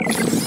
you